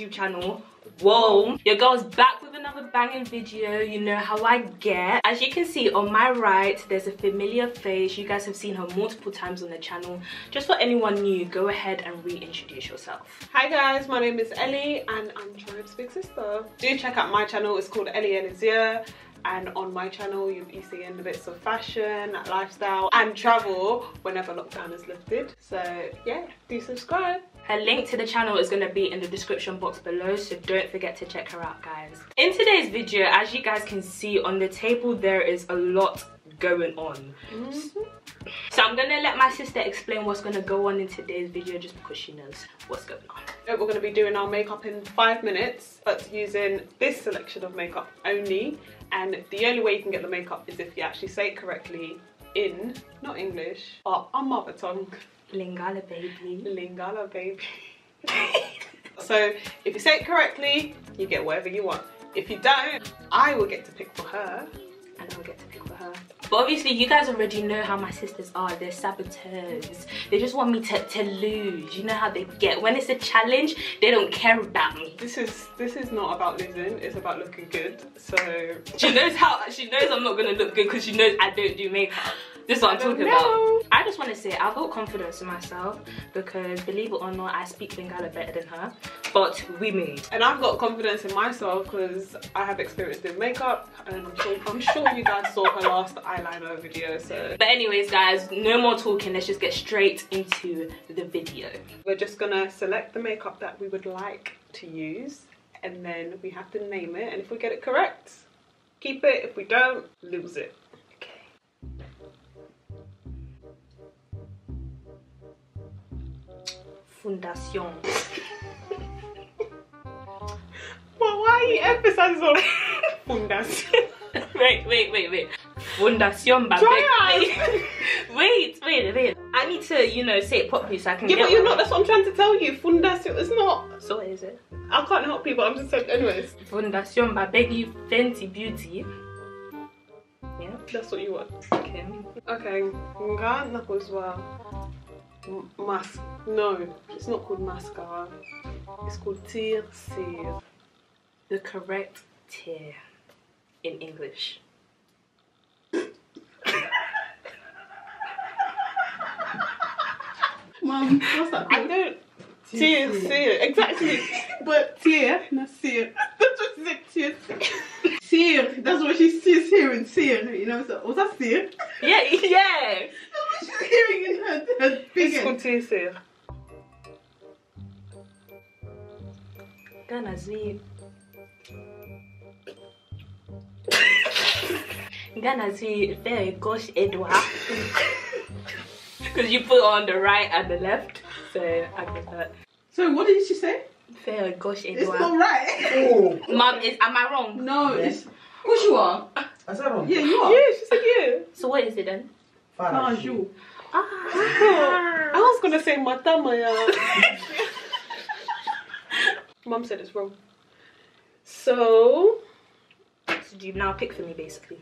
YouTube channel. Whoa, your girl's back with another banging video. You know how I get. As you can see on my right, there's a familiar face. You guys have seen her multiple times on the channel. Just for anyone new, go ahead and reintroduce yourself. Hi guys, my name is Ellie and I'm Tribe's big sister. Do check out my channel, it's called Ellie and Elizur and on my channel you'll be seeing the bits of fashion, lifestyle and travel whenever lockdown is lifted. So yeah, do subscribe. Her link to the channel is going to be in the description box below, so don't forget to check her out, guys. In today's video, as you guys can see on the table, there is a lot going on. Mm -hmm. So I'm going to let my sister explain what's going to go on in today's video just because she knows what's going on. We're going to be doing our makeup in five minutes, but using this selection of makeup only. And the only way you can get the makeup is if you actually say it correctly in, not English, but our mother tongue. Lingala baby. Lingala baby. so if you say it correctly, you get whatever you want. If you don't, I will get to pick for her and I'll get to pick for her. But obviously you guys already know how my sisters are. They're saboteurs. They just want me to, to lose. You know how they get. When it's a challenge, they don't care about me. This is this is not about losing, it's about looking good. So she knows how she knows I'm not gonna look good because she knows I don't do makeup. This is what I'm talking about. I just want to say I've got confidence in myself because believe it or not, I speak Lingala better than her. But we made. And I've got confidence in myself because I have experience doing makeup and I'm sure I'm sure you guys saw her last eyeliner video. So But anyways guys, no more talking, let's just get straight into the video. We're just gonna select the makeup that we would like to use and then we have to name it and if we get it correct, keep it. If we don't, lose it. Fundación. well, why are you emphasizing on Fundación? wait, wait, wait, wait. Fundación, baby. wait, wait, wait. I need to, you know, say it properly so I can Yeah, but you're not, that's what I'm trying to tell you. Fundación, it's not. So what is it? I can't help you, but I'm just saying, anyways. Fundación Babegi Fenty Beauty. Yeah. That's what you want. Okay. Okay. Nga nakuzwa mask. No, it's not called mascara. It's called tear cire. The correct tear in English. Mom, what's that? I don't. Tear cire. Exactly. but tear, not cire. That's what she said. Tear. That's what she, she's hearing. Cire. You know, so, was that cire? Yeah, yeah. That's what she's hearing in her, her big It's called tear cire. Gonna see. Gonna see very gauche Edouard. Because you put on the right and the left. So I get that. So what did she say? Very gauche Edouard. It's not right. Oh. Mom, is am I wrong? No, yes. it's. Of course you are. Is that wrong? Yeah, you are. Yeah, she said yeah. So what is it then? Fanjou. Ah. I was gonna say Matamaya. Mom said it's wrong. So, so do you now pick for me basically?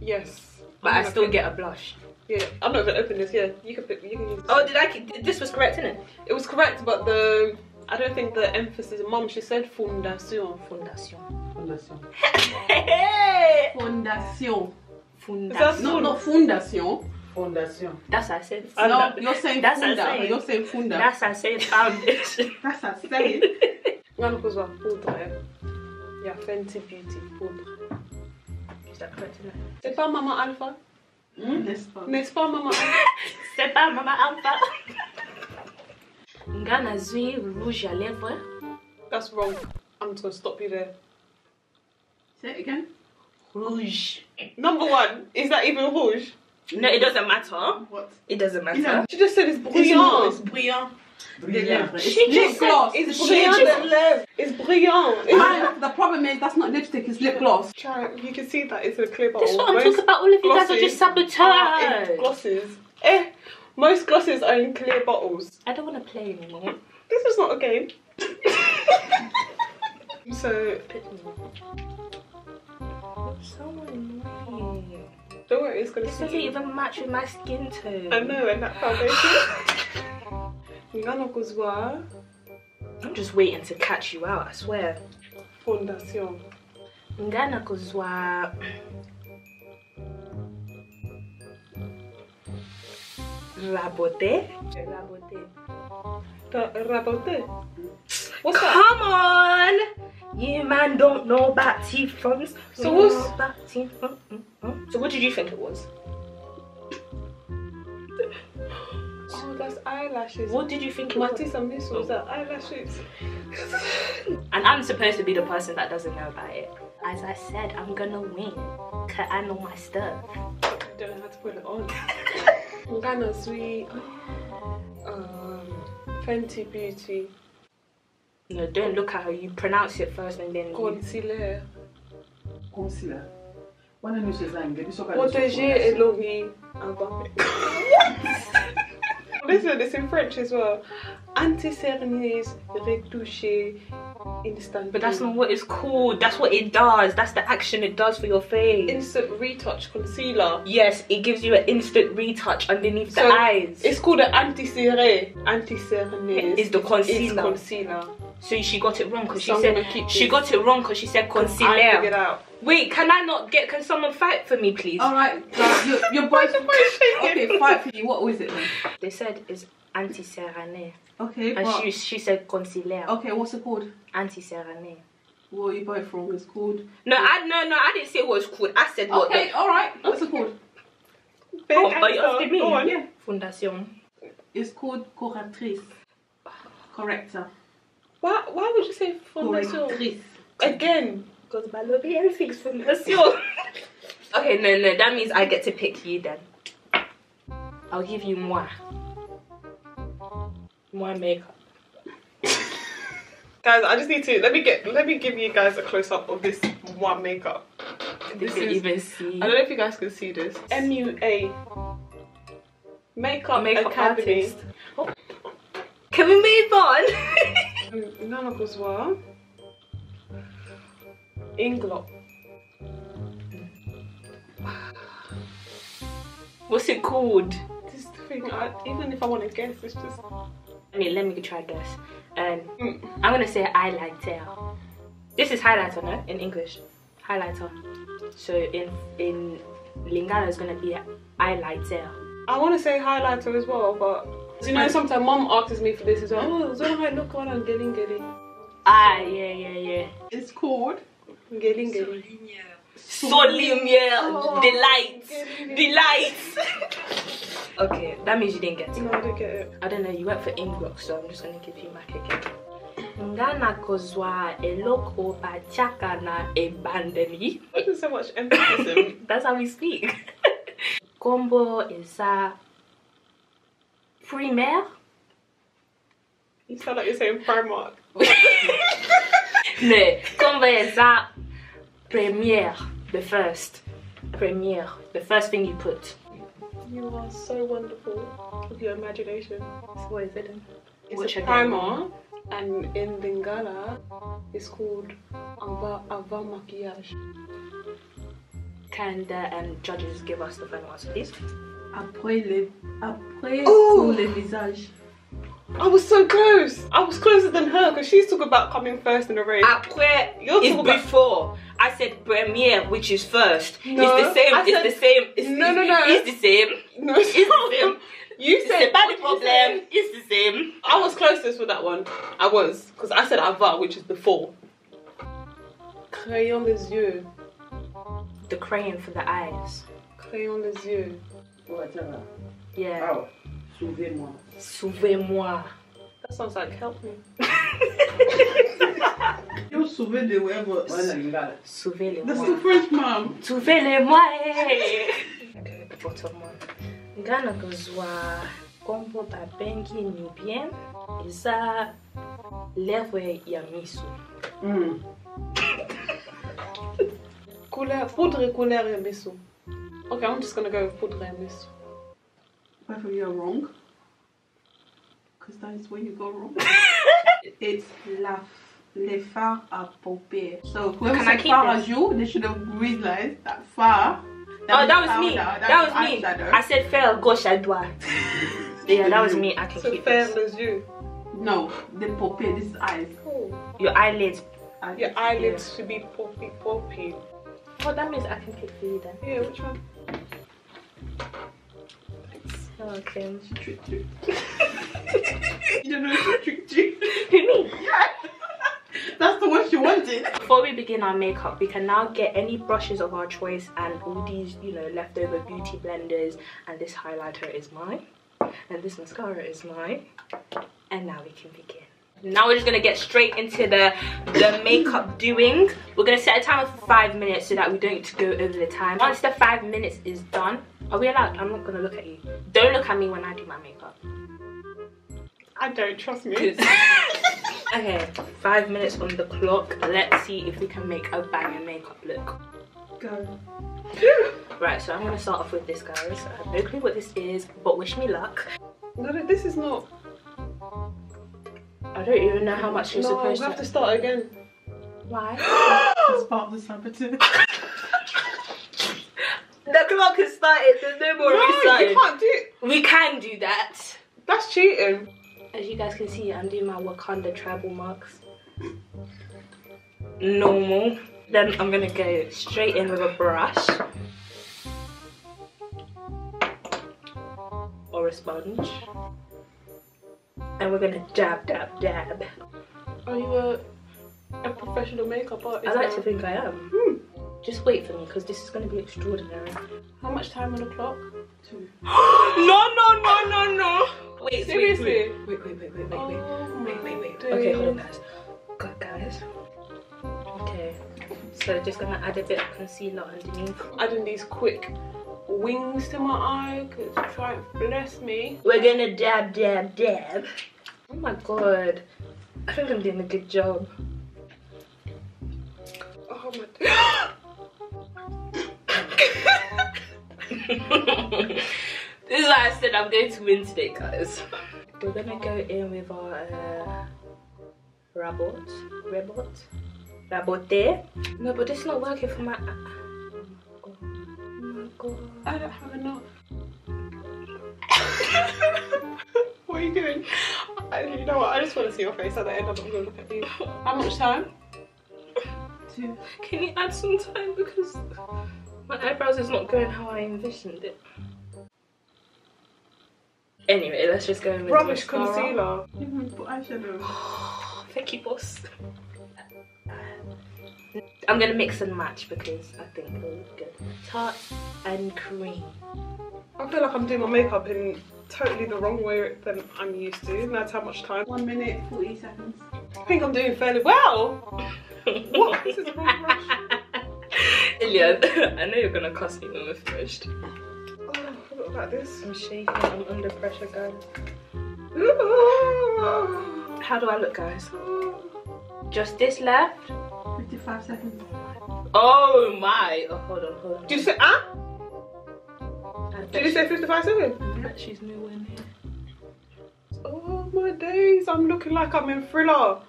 Yes. But I still pick. get a blush. Yeah, I'm not gonna open this. Yeah, you can pick. You can use. Oh, did I? This was correct, isn't it? It was correct, but the I don't think the emphasis. Mom, she said fondation. Fondation. Fondation. fondation. Fondation. No, not fondation. Fondation. That's I said. No, you're saying That's funda. You're saying funda. That's I said foundation. That's I said. Ngano kuzwa poudre. Yeah, Fenty Beauty poudre. Is that correct? C'est pas Maman Alpha? Mm? N'est-ce pas? N'est-ce pas Maman Alpha? C'est pas Maman Alpha. Ngana zui rouge à lèvres. That's wrong. I'm just gonna stop you there. Say it again. Rouge. Number one, is that even rouge? No, it doesn't matter. What? It doesn't matter. You she just said it's brilliant. It's, brilliant. Brilliant. It's she gloss. It's brilliant. It's brilliant. It's the problem is that's not lipstick, it's lip gloss. Try, you can see that it's a clear bottle. That's what I'm talking about. All of you guys are just saboteurs. glosses. Eh, most glosses are in clear bottles. I don't want to play anymore. This is not a game. so. So annoying. Don't worry, it's gonna This doesn't even match with my skin tone. I know, and that foundation. I'm just waiting to catch you out, I swear. Fondation. Ngana kuzwa Rabote? Rabote. Ra- Rabote. What's that? Come on! You man don't know about tea funds. So what's- tea fun- mm, mm. So what did you think it was? Oh, that's eyelashes. What did you think it was? And Miss was that eyelashes. And I'm supposed to be the person that doesn't know about it. As I said, I'm gonna win. Cause I know my stuff. I don't know how to put it on. Ngana sweet. Um, Fenty Beauty. No, don't look at her. You pronounce it first and then you... Concealer. Concealer. Wana nusu zangu, bisoka Protéger et Laurie. Listen, it's in French as well. Anti-cernes, retouché, instant. But that's not what it's called. That's what it does. That's the action it does for your face. instant retouch concealer. yes, it gives you an instant retouch underneath the eyes. It's called an anti-cerné. Anti-cernes Is the concealer. concealer. So she got it wrong because she said keep she this. got it wrong because she said I figured concealer. out. Wait, can I not get? Can someone fight for me, please? All right, your, your boys. okay, fight for you. What was it then? They said it's anti-serrané, Okay, and but, she she said concealer. okay, what's it called? Anti-serrané. Well, you both wrong. It's called. No, I no no I didn't say what it's called. I said what Okay, all right. What's it called? the. Oh, are you asking me? Go on. Yeah, Fondation. it's called correctrice. Corrector. Why, why would you say fondation? Correctrice. Again. Because my love everything's fondation. okay, no no that means I get to pick you then. I'll give you moi. Moi makeup. Guys, I just need to let me get let me give you guys a close up of this one makeup. This This you is even see. I don't know if you guys can see this. MUA Makeup, Makeup Academy. artist. Can we move on? Nana Goswa. Inglot. What's it called? This thing. I, even if I want to guess, it's just. I mean, let me try guess. Um, Mm. I'm gonna say highlighter. This is highlighter, no? In English, highlighter. So in in Lingala is gonna be highlighter. I want to say highlighter as well, but you know, sometimes mom asks me for this as well. Oh, so I look on and getting getting Ah, yeah, yeah, yeah. It's called. getting getting. Solimier, Oh, delight, getting it. delight. okay, that means you didn't get it. No, I don't get it. I don't know. You went for Inglot, so I'm just gonna give you Mac again. Ngana kozwa eloko bachaka na ebandemi. Why is so much emphasis That's how we speak. Combo is a primaire. You sound like you're saying Primark. no, combo is premiere, the first. Premiere, the first thing you put. You are so wonderful with your imagination. So what is it then? It's Which a again? primer, and in Lingala, it's called Ava, Ava Maquillage. Can the um, judges give us the final answer, please? Après les. Après Oh. le visage. I was so close. I was closer than her because she's talking about coming first in the race. Après You're is talking about- before. I said premiere, which is first. No, it's the same. I it's said- the same. It's, No, no, no. It's the same. no, It's the same. You C'est said pas what de did problem. say? It's the same. I was closest with that one. I was because I said Ava, which is before. Crayon les yeux. The crayon for the eyes. Crayon les yeux. Whatever. Yeah. Oh, sauvez-moi. Sauvez-moi. That sounds like help me. De whoever. Voilà, Lingala. That's Sauvez-les-moi. the French mom. Sauvez-les-moi. eh. Okay, the bottom one. Ngana kuzwa kombo babengi ni bien. Isa lèvre ya miso. Mm. Couleur, poudre et couleur et miso. Okay, I'm just gonna go with poudre et miso. Both of you are wrong. Because that is where you go wrong. it's la, les fards à paupières. So whoever Can I said keep far as you, they should have realized that far. Oh, that was me. That, That is was me. eyeshadow. I said faire gauche à droite. Yeah, that was me. I can So keep faire les yeux. No, the poppy. This is eyes. Oh. Your eyelids. Eyes. Your eyelids should be poppy poppy. Oh, that means I can pick for you then. Yeah, which one? Oh, okay. Trick, trick. you don't know it's trick, trick. me? That's the one she wanted. Before we begin our makeup, we can now get any brushes of our choice and all these, you know, leftover beauty blenders. And this highlighter is mine. And this mascara is mine. And now we can begin. Now we're just gonna get straight into the the makeup doing. We're gonna set a timer for five minutes so that we don't go over the time. Once the five minutes is done, are we allowed? I'm not gonna look at you. Don't look at me when I do my makeup. I don't trust me. okay, five minutes on the clock. Let's see if we can make a banging makeup look. Go. Right, so I'm gonna start off with this, guys. I have no clue what this is, but wish me luck. No, no, this is not. I don't even know how much you're supposed. no, we supposed have to. to start again. Why? It's part of the saboteur. the clock has started. There's no more No, you can't do it. We can do that. That's cheating. As you guys can see, I'm doing my Wakanda tribal marks. Normal. Then I'm gonna go straight in with a brush. Or a sponge. And we're gonna dab, dab, dab. Are you a, a professional makeup artist? I like to think I am. Hmm. Just wait for me because this is gonna be extraordinary. How much time on the clock? Two. no, no, no, no, no. Wait, Seriously? Wait, wait, wait, wait, wait, wait, wait. Oh Wait, wait, wait. my Okay, hold on, guys. God, guys. Okay. So just gonna add a bit of concealer underneath. Adding these quick wings to my eye because try and bless me. We're gonna dab, dab, dab. Oh my god. I think I'm doing a good job. Oh my. God. This is why I said I'm going to win today, guys. We're gonna go in with our uh, robot, robot, rabote. No, but it's not working for my. God. I don't have enough. what are you doing? I, you know what? I just want to see your face at the end. I'm not going to look at you. How much time? Two. Can you add some time because my eyebrows is not going how I envisioned it. Anyway, let's just go in with Rubbish mascara. concealer. Haven't put eyeshadow. Thank you, boss. I'm gonna mix and match because I think it'll look good. Tart and cream. I feel like I'm doing my makeup in totally the wrong way than I'm used to. And that's how much time. One minute, 40 seconds. I think I'm doing fairly well. What? This is the wrong brush. Ilya, I know you're gonna cuss me when we're finished. Oh, I look like this. I'm shaking, I'm under pressure, guys. How do I look, guys? Just this left? 55 seconds. Oh my! Oh, hold on, hold on. Did you say ah? I bet Did you say 55 seconds? I bet she's nowhere near. Oh my days, I'm looking like I'm in thriller. Oh,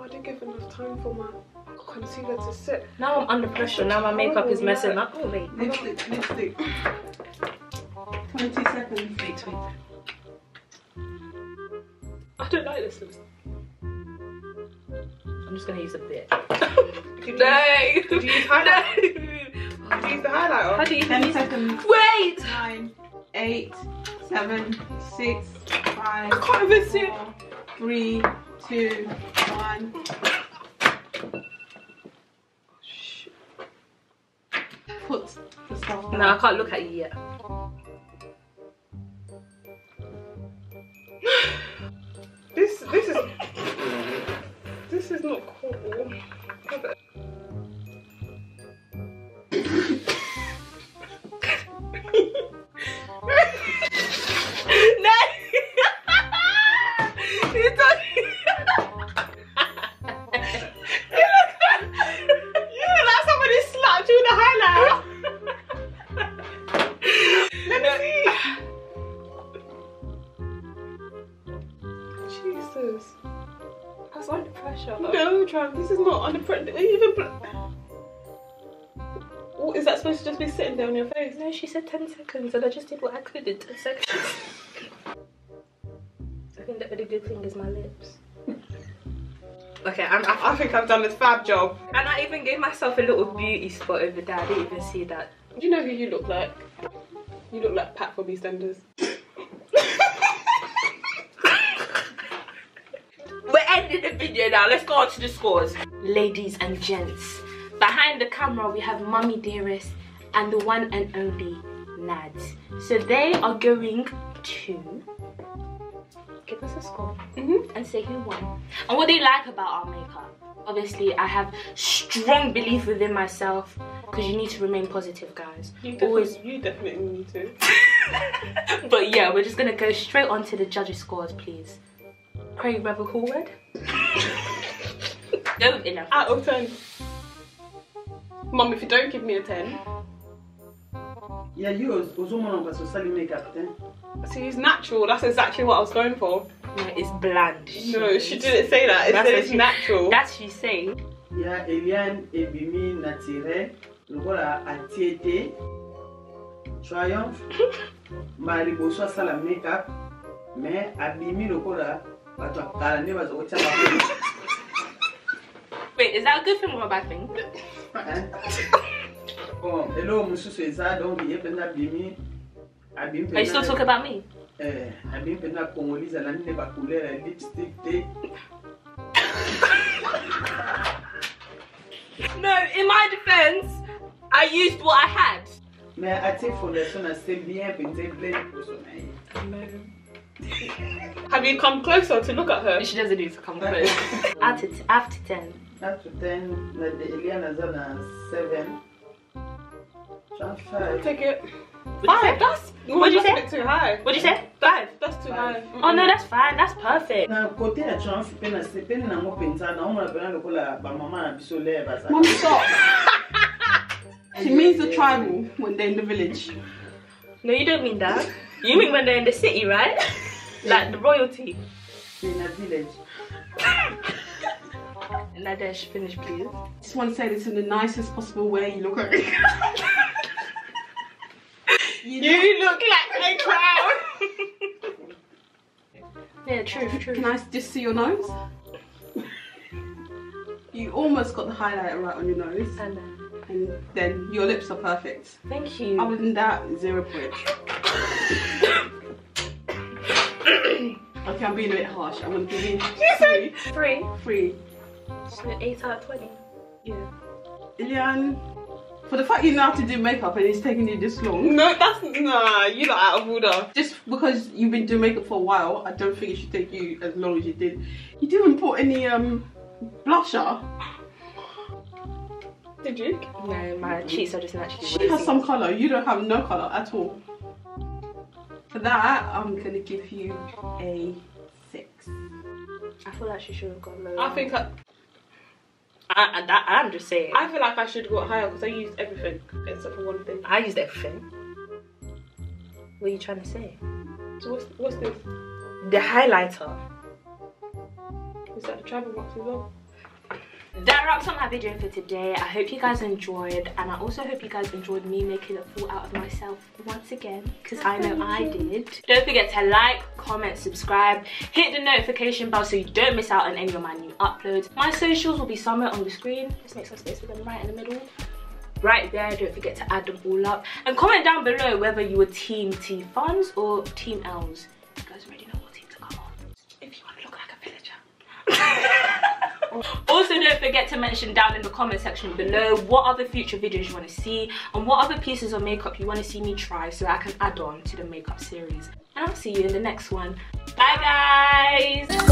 I didn't give enough time for my concealer to set. Now I'm under pressure. Now my makeup is messing up. Oh wait. Lipstick, lipstick. 20 seconds. Wait, wait. I don't like this lipstick. I'm just gonna use a bit. Did you, no! did you use highlight? No! Did you use the highlighter? How do you 10 use seconds. Wait! 9, 8, 7, 6, 5, I can't even see it. 3, 2, 1. Put the stuff down. No, I can't look at you yet. This this is this is not cool. no! She said 10 seconds and I just did what I could in 10 seconds. I think the The only good thing is my lips. Okay, I'm, I, I think I've done this fab job. and I even gave myself a little beauty spot over there. I didn't even see that. Do you know who you look like? You look like Pat from EastEnders. We're ending the video now. Let's go on to the scores. Ladies and gents, behind the camera we have Mummy Dearest and the one and only Nads. So they are going to give us a score Mhm. and say who won and what they like about our makeup. Obviously, I have strong belief within myself because you need to remain positive, guys. You Always. you definitely need to. but yeah, we're just gonna go straight on to the judges' scores, please. Craig Rebel Hallward. Go with 11. Out of 10. Mum, if you don't give me a 10, ya yo ozomona mpasi osali makeup te see, he's natural. That's exactly what I was going for. No, it's bland. No, she didn't say that. It That's said it's she- natural. That's she saying. ya eliane ebimi naturel lokola atie te triumph mbala liboso asala makeup mais abimi lokola bato ya kala nde baza kotia bango Wait, is that a good thing or a bad thing? Eh? bon eloko mosusu eza donc ye mpenza abimi abimi Are you still talking about me? Eh, abimi mpenza congolise alandi nde bacouleur ya lipstick te No, in my defense, I used what I had. mais atie fondation na se bien mpenza eble liboso na ye Have you come closer to look at her? She doesn't need to come close. out of after ten. Up to 10, na de Eliane aza na 7. Jean 5. Take it. What'd you say? Five. That's, What'd you say? too high. What'd you say? Five. That's too high. Oh no, that's fine. That's perfect. na kote ya triumph mpe na se pene nango mpenza naomona mpena lokola bamama na biso le baza Mum, stop. She means the tribal when they're in the village. No, you don't mean that. You mean when they're in the city, right? like the royalty. na village Nadesh, finish please. Just want to say this in the nicest possible way. You look me. you look- You look like a clown. Yeah, true, true. Can I just see your nose? You almost got the highlighter right on your nose, And then, and then your lips are perfect. thank you. Other than that, zero point. Okay, I'm being a bit harsh. I'm gonna give you three. Three. Three. So eight out of twenty. Yeah. Ilian, for the fact you know how to do makeup and it's taking you this long, No, that's nah. you're not out of order. just because you've been doing makeup for a while, I don't think it should take you as long as you did. You didn't put any um blusher. Did you? No, my cheeks are just naturally. She has some colour. You don't have no colour at all. For that, I'm gonna give you a six. I feel like she should have gone lower. I think I, I, I, that, I'm just saying. I, feel like I should go higher because I used everything except for one thing. I used everything. What are you trying to say? So what's what's this? The highlighter. Is that the travel box as well? That wraps up my video for today. I hope you guys enjoyed, and I also hope you guys enjoyed me making a fool out of myself once again, because I know I did. Don't forget to like, comment, subscribe, hit the notification bell so you don't miss out on any of my new uploads. My socials will be somewhere on the screen. Let's make some space for them right in the middle. Right there, don't forget to add them all up. And comment down below whether you were Team T Funds or Team L's. You guys already know what team to come on. If you want to look like a villager. Also, don't forget to mention down in the comment section below what other future videos you want to see and what other pieces of makeup you want to see me try so I can add on to the makeup series. And I'll see you in the next one. Bye guys!